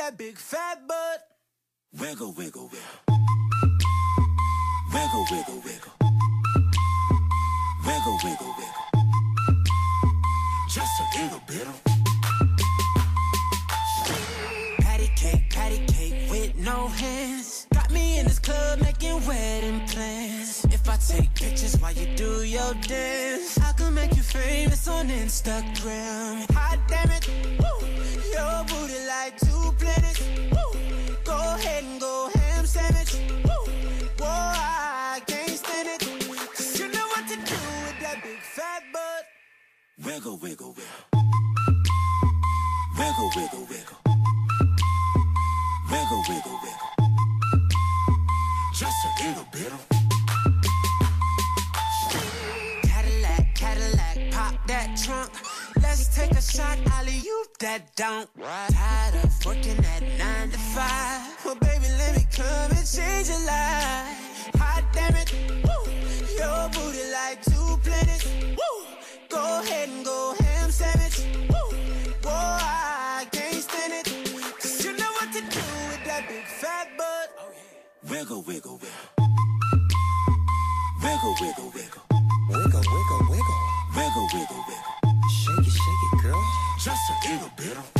that big fat butt. Wiggle, wiggle, wiggle. Wiggle, wiggle, wiggle. Wiggle, wiggle, wiggle. Just a little bit of. Patty cake, patty cake with no hands. Got me in this club making wedding plans. If I take pictures while you do your dance, I can make you famous on Instagram. Hot damn it, Wiggle, wiggle, wiggle. Wiggle, wiggle, wiggle. Wiggle, wiggle, wiggle. Just a little bit of. Cadillac, Cadillac, pop that trunk. Let's take a shot, alley you that don't. Tired of working at nine to five. Well, baby, let me come and change your life. Hot damn it, woo. Your booty like two planets, savage. Woo. I can't stand it. Cause you know what to do with that big fat butt. Oh, yeah. Wiggle, wiggle, wiggle. Wiggle, wiggle, wiggle. Wiggle, wiggle, wiggle. Wiggle, wiggle, wiggle. Shake it, shake it, girl. Just a little bit. of.